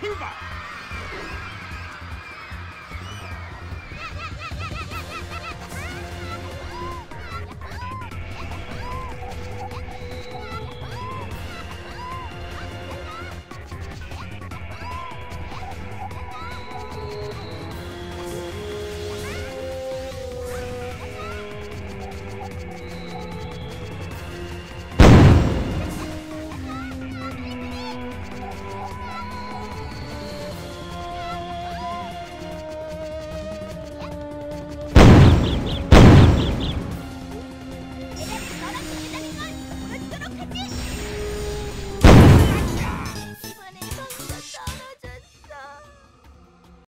Tuba.